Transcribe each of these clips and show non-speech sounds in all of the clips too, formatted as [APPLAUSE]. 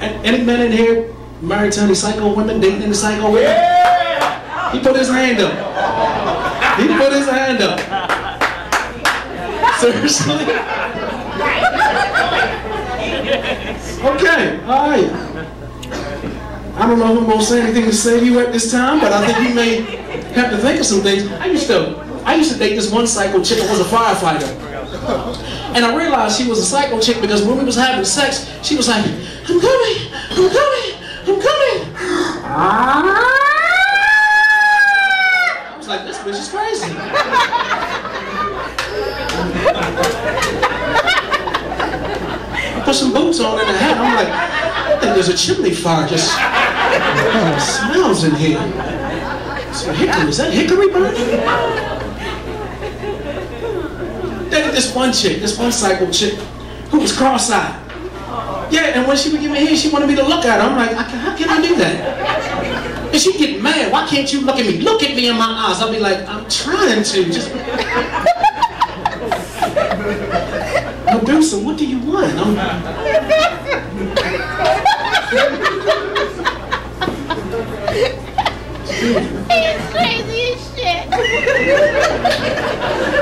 Any men in here married to any psycho women, dating any psycho women? Yeah! He put his hand up. He put his hand up. Seriously? Okay, all right. I don't know who will say anything to save you at this time, but I think you may have to think of some things. I used to, I used to date this one psycho chick that was a firefighter. And I realized she was a psycho chick because when we was having sex, she was like, I'm coming, I'm coming, I'm coming. I was like, this bitch is crazy. I put some boots on and a hat. I'm like, I think there's a chimney fire just smells in here. So hickory, is that hickory burning? This one chick, this one psycho chick, who was cross-eyed. Yeah, and when she would give me hand, she wanted me to look at her. I'm like, how can I do that? And she'd get mad. Why can't you look at me? Look at me in my eyes. I'll be like, I'm trying to. Just... [LAUGHS] Medusa, what do you want? I'm... [LAUGHS] He's crazy as shit. [LAUGHS]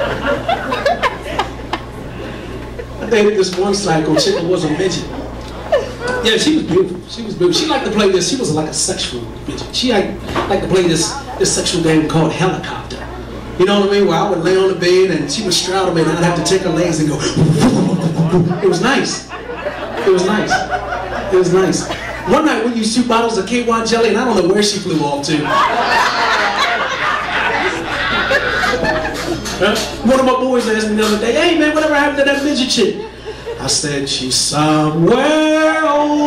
Dated this one psycho chick was a midget. Yeah, she was beautiful. She was beautiful. She liked to play this. She was like a sexual midget. She liked, liked to play this this sexual game called helicopter. You know what I mean? Where I would lay on the bed and she would straddle me and I'd have to take her legs and go. [LAUGHS] It was nice. It was nice. It was nice. One night we used two bottles of KY jelly and I don't know where she flew off to. One of my boys asked me the other day, hey man, whatever happened to that midget chick? I said, she's somewhere over